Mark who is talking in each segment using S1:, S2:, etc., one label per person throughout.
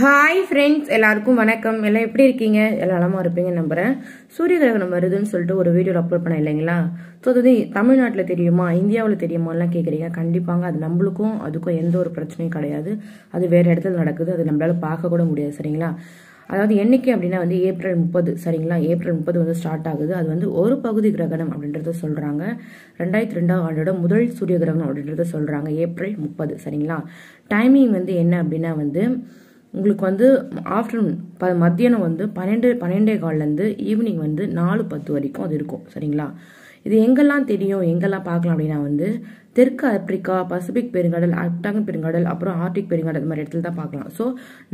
S1: Hi friends எல்லாருக்கும் வணக்கம். எல்லாம் எப்படி இருக்கீங்க? எல்லாம் நலமா இருப்பீங்க நம்புறேன். சூரிய கிரகணம் வருதுன்னு சொல்லிட்டு ஒரு வீடியோ அப்லோட் பண்ண இல்லைங்களா? ஸோ அது தமிழ்நாட்டில் தெரியுமா? இந்தியாவில் தெரியுமாலாம் கேட்குறீங்க கண்டிப்பாங்க அது நம்மளுக்கும் அதுக்கும் எந்த ஒரு பிரச்சனையும் கிடையாது. அது வேறு இடத்துல நடக்குது. அது நம்மளால் பார்க்க கூட முடியாது. சரிங்களா? அதாவது என்னைக்கு அப்படின்னா வந்து ஏப்ரல் முப்பது. சரிங்களா? ஏப்ரல் முப்பது வந்து ஸ்டார்ட் ஆகுது. அது வந்து ஒரு பகுதி கிரகணம் அப்படின்றத சொல்கிறாங்க ரெண்டாயிரத்தி ரெண்டாம் ஆண்டோட முதல் சூரிய கிரகணம் அப்படின்றத சொல்கிறாங்க ஏப்ரல் முப்பது. சரிங்களா? டைமிங் வந்து என்ன அப்படின்னா வந்து உங்களுக்கு வந்து ஆஃப்டர்நூன் ப மத்தியானம் வந்து பன்னெண்டு பன்னெண்டே கால்லேருந்து ஈவினிங் வந்து நாலு பத்து வரைக்கும் அது இருக்கும். சரிங்களா? இது எங்கெல்லாம் தெரியும் எங்கெல்லாம் பார்க்கலாம் அப்படின்னா வந்து தெற்கு ஆப்பிரிக்கா பசிபிக் பெருங்கடல் அப்டாங்கன் பெருங்கடல் அப்புறம் ஆர்டிக் பெருங்கடல் மாதிரி இடத்துல தான் பார்க்கலாம். ஸோ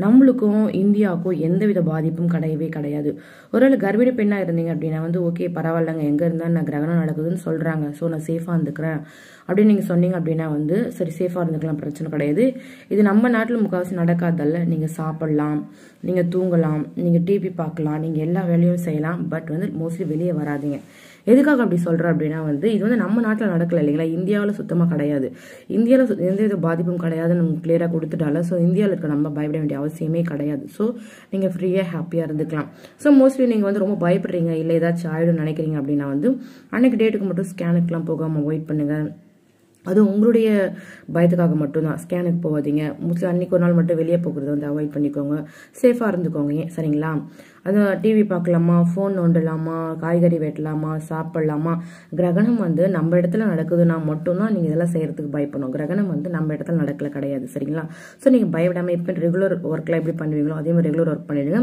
S1: நம்மளுக்கும் இந்தியாவுக்கும் எந்தவித பாதிப்பும் கிடையவே கிடையாது. ஒருவேளை கர்ப்பிணி பெண்ணாக இருந்தீங்க அப்படின்னா வந்து ஓகே பரவாயில்லங்க எங்கே இருந்தால் நான் கிரகணம் நடக்குதுன்னு சொல்கிறாங்க ஸோ நான் சேஃபாக இருந்துக்கிறேன். அப்படின்னு நீங்கள் சொன்னீங்க அப்படின்னா வந்து சரி சேஃபாக இருந்துக்கலாம் பிரச்சனை கிடையாது. இது நம்ம நாட்டில் முக்கால்வாசி நடக்காதல்ல. நீங்கள் சாப்பிடலாம் நீங்கள் தூங்கலாம் நீங்கள் டிவி பார்க்கலாம் நீங்கள் எல்லா வேலையும் செய்யலாம். பட் வந்து மோஸ்ட்லி வெளியே வராதீங்க. எதுக்காக அப்படி சொல்கிறேன் அப்படின்னா வந்து இது வந்து நம்ம நாட்டில் நடக்கலை இல்லைங்களா? இந்தியாவில் சுத்தமாக கிடையாது. இந்தியாவில் எந்த வித பாதிப்பும் கிடையாதுன்னு நம்ம கிளியராக கொடுத்துட்டால ஸோ இந்தியாவில் இருக்க நம்ம பயப்பட வேண்டிய அவசியமே கிடையாது. ஸோ நீங்கள் ஃப்ரீயாக ஹாப்பியாக இருந்துக்கலாம். ஸோ மோஸ்ட்லி நீங்கள் வந்து ரொம்ப பயப்படுறீங்க இல்லை ஏதாச்சும் ஆயிடும் நினைக்கிறீங்க அப்படின்னா வந்து அன்னைக்கு டேட்டுக்கு மட்டும் ஸ்கேனுக்குலாம் போகாமல் வெயிட் பண்ணுங்கள் அது உங்களுடைய பயத்துக்காக மட்டும்தான். ஸ்கேனுக்கு போகாதீங்க. மோஸ்ட்லி அன்னைக்கு ஒரு நாள் மட்டும் வெளியே போகிறது வந்து அவாய்ட் பண்ணிக்கோங்க. சேஃபாக இருந்துக்கோங்க. சரிங்களா? அது டிவி பார்க்கலாமா? ஃபோன் நோண்டலாமா? காய்கறி வெட்டலாமா? சாப்பிடலாமா? கிரகணம் வந்து நம்ம இடத்துல நடக்குதுன்னா மட்டும்தான் நீங்கள் இதெல்லாம் செய்கிறதுக்கு பயப்படணும். கிரகணம் வந்து நம்ம இடத்துல நடக்கல கிடையாது சரிங்களா? ஸோ நீங்கள் பயப்படாமல் இப்போ ரெகுலர் ஒர்க்கில் எப்படி பண்ணுவீங்களோ அதே மாதிரி ரெகுலர் ஒர்க் பண்ணிடுங்க.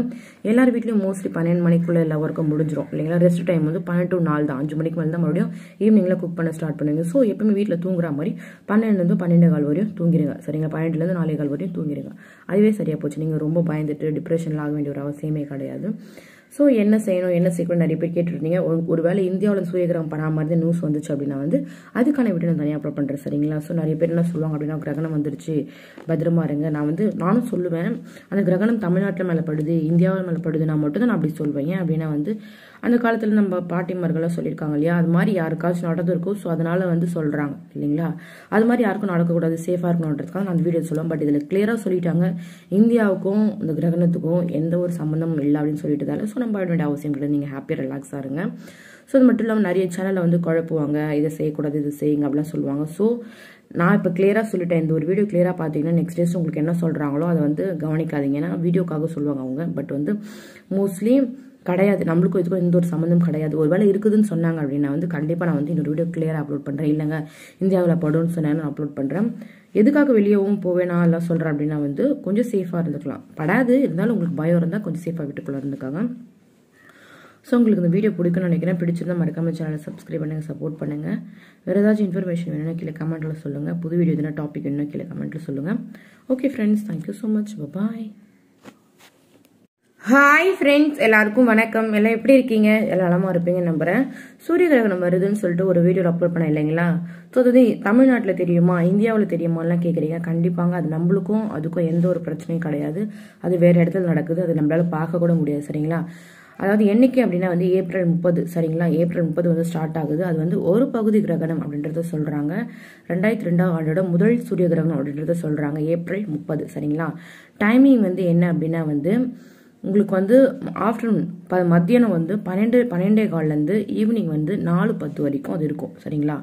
S1: எல்லார் வீட்லேயும் மோஸ்ட்லி பன்னெண்டு மணிக்குள்ளே எல்லா ஒர்க்கும் முடிஞ்சிடும் இல்லைங்களா? ரெஸ்ட் டைம் வந்து பன்னெண்டு டு நாள் தான். அஞ்சு மணிக்கு மேலே தான் மறுபடியும் ஈவினிங்கில் குக் பண்ண ஸ்டார்ட் பண்ணுவீங்க ஸோ எப்பவுமே வீட்டில் தூங்குற மாதிரி பன்னெண்டுலேருந்து பன்னெண்டு கால் வரையும் தூங்கிடுங்க சரிங்களா? பன்னெண்டுலேருந்து நாலே கால் வரையும் தூங்கிடுங்க அதுவே சரியாக போச்சு. நீங்கள் ரொம்ப பயந்துட்டு டிப்ரெஷனில் ஆக வேண்டிய ஒரு அவசியமே கிடையாது. ஸோ என்ன செய்யணும் என்ன செய்யணும் நிறைய பேர் கேட்டுருந்தீங்க. ஒருவேளை இந்தியாவில் சூரியகிரகம் பண்ணாம மாதிரி நியூஸ் வந்துச்சு அப்படின்னா வந்து அதுக்கான வீடியோ நான் தனியாக அப்லோட் பண்ணுறேன் சரிங்களா? ஸோ நிறைய பேர் என்ன சொல்லுவாங்க அப்படின்னா கிரகணம் வந்துருச்சு பத்திரமா இருங்க. நான் வந்து நானும் சொல்லுவேன். அந்த கிரகணம் தமிழ்நாட்டில் மேலே படுது இந்தியாவில் மேலே படுதுன்னா மட்டும் தான் நான் அப்படி சொல்வேன். ஏன் அப்படின்னா வந்து அந்த காலத்தில் நம்ம பாட்டிமார்களாக சொல்லியிருக்காங்க இல்லையா? அது மாதிரி யாருக்காச்சும் நடந்திருக்கும். ஸோ அதனால் வந்து சொல்கிறாங்க இல்லைங்களா? அது மாதிரி யாருக்கும் நடக்கக்கூடாது சேஃபாக இருக்கணுன்றதுக்காக நான் அந்த வீடியோ சொல்லுவேன். பட் இதில் கிளியராக சொல்லிட்டாங்க இந்தியாவுக்கும் இந்த கிரகணத்துக்கும் எந்த ஒரு சம்மந்தமும் இல்லை அப்படின்னு சொல்லிட்டதால ஸோ நம்ம வேண்டிய அவசியம் கிடையாது. நீங்கள் ஹாப்பியாக ரிலாக்ஸாக இருங்க. ஸோ அது மட்டும் இல்லாமல் நிறைய சேனலில் வந்து குழப்புவாங்க. இதை செய்யக்கூடாது இதை செய்யுங்க அப்படிலாம் சொல்லுவாங்க. ஸோ நான் இப்போ கிளியராக சொல்லிட்டேன். இந்த ஒரு வீடியோ கிளியராக பார்த்தீங்கன்னா நெக்ஸ்ட் டேஸ் உங்களுக்கு என்ன சொல்கிறாங்களோ அதை வந்து கவனிக்காதீங்க. ஏன்னா வீடியோக்காக சொல்லுவாங்க அவங்க. பட் வந்து மோஸ்ட்லி கிடையாது. நம்மளுக்கும் இதுக்கும் எந்த ஒரு சம்மந்தம் கிடையாது. ஒருவேளை இருக்குதுன்னு சொன்னாங்க அப்படின்னா வந்து கண்டிப்பாக நான் வந்து இன்னொரு வீடியோ கிளியராக அப்லோட் பண்ணுறேன் இல்லைங்க இந்தியாவில் படும்னு சொன்னேன் நான் அப்லோட் பண்ணுறேன் எதுக்காக வெளியேவும் போவேனா எல்லாம் சொல்கிறேன் அப்படின்னா வந்து கொஞ்சம் சேஃபாக இருந்துக்கலாம். படாது. இருந்தாலும் உங்களுக்கு பயம் இருந்தால் கொஞ்சம் சேஃபாக வீட்டுக்குள்ளே இருந்துக்காங்க. ஸோ உங்களுக்கு இந்த வீடியோ பிடிக்கும்னு நினைக்கிறேன். பிடிச்சிருந்தா மறக்காமல் சேனலை சப்ஸ்கிரைப் பண்ணுங்கள் சப்போர்ட் பண்ணுங்கள் வேறு ஏதாச்சும் இன்ஃபர்மேஷன் வேணும்னா கீழே கமெண்ட்டில் சொல்லுங்கள் புது வீடியோ எதுனா டாபிக் வேணும்னா கீழே கமெண்ட்டில் சொல்லுங்கள் okay friends thank you so much bye hi friends எல்லாருக்கும் வணக்கம். எல்லாம் எப்படி இருக்கீங்க? எல்லாம் நலமா இருப்பீங்க நம்புறேன். சூரிய கிரகணம் வருதுன்னு சொல்லிட்டு ஒரு வீடியோ அப்லோட் பண்ண இல்லைங்களா? ஸோ அது தமிழ்நாட்டில் தெரியுமா? இந்தியாவில் தெரியுமாலாம் கேட்குறீங்க கண்டிப்பாங்க அது நம்மளுக்கும் அதுக்கும் எந்த ஒரு பிரச்சனையும் கிடையாது. அது வேற இடத்துல நடக்குது. அது நம்மளால பார்க்க கூட முடியாது சரிங்களா? அதாவது என்னைக்கு அப்படின்னா வந்து ஏப்ரல் முப்பது சரிங்களா? ஏப்ரல் முப்பது வந்து ஸ்டார்ட் ஆகுது. அது வந்து ஒரு பகுதி கிரகணம் அப்படின்றத சொல்கிறாங்க ரெண்டாயிரத்தி ரெண்டாம் ஆண்டோட முதல் சூரிய கிரகணம் அப்படின்றத சொல்கிறாங்க ஏப்ரல் முப்பது சரிங்களா? டைமிங் வந்து என்ன அப்படின்னா வந்து உங்களுக்கு வந்து ஆஃப்டர்நூன் ப மத்தியானம் வந்து பன்னெண்டு பன்னெண்டே கால்லேருந்து ஈவினிங் வந்து நாலு பத்து வரைக்கும் அது இருக்கும். சரிங்களா?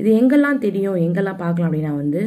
S1: இது எங்கெல்லாம் தெரியும்? எங்கெல்லாம் பார்க்கலாம் அப்படின்னா வந்து